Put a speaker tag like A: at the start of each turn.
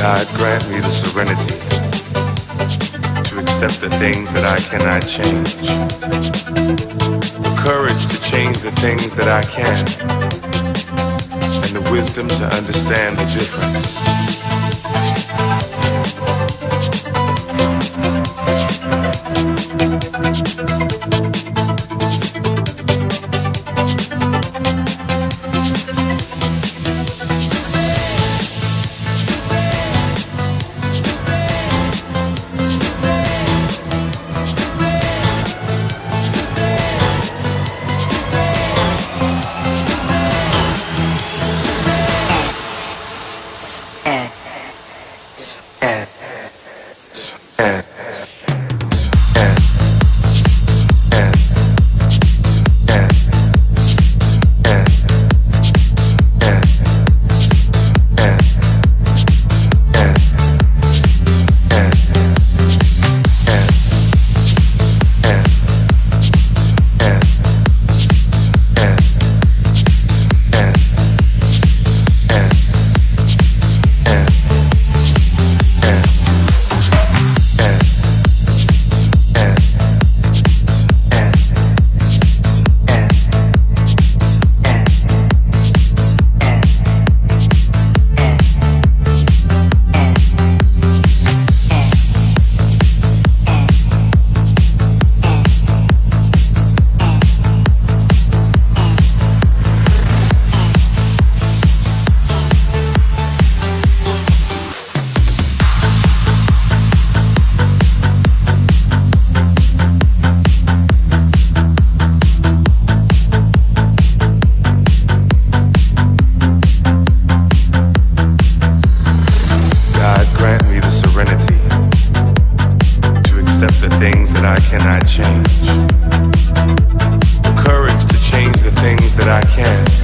A: God grant me the serenity to accept the things that I cannot change, the courage to change the things that I can, and the wisdom to understand the difference.
B: that I cannot change, the courage to change the things that
A: I can.